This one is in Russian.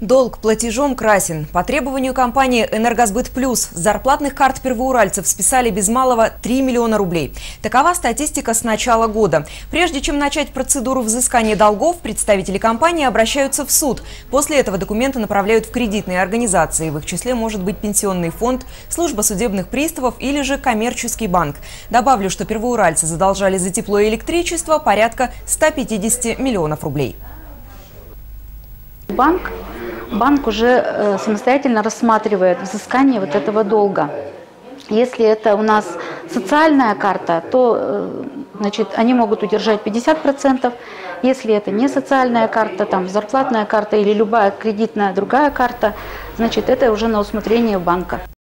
Долг платежом красен. По требованию компании «Энергосбыт Плюс» зарплатных карт первоуральцев списали без малого 3 миллиона рублей. Такова статистика с начала года. Прежде чем начать процедуру взыскания долгов, представители компании обращаются в суд. После этого документы направляют в кредитные организации. В их числе может быть пенсионный фонд, служба судебных приставов или же коммерческий банк. Добавлю, что первоуральцы задолжали за тепло и электричество порядка 150 миллионов рублей. Банк банк уже э, самостоятельно рассматривает взыскание вот этого долга. Если это у нас социальная карта, то э, значит, они могут удержать 50%. Если это не социальная карта, там зарплатная карта или любая кредитная другая карта, значит, это уже на усмотрение банка.